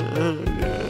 Yeah!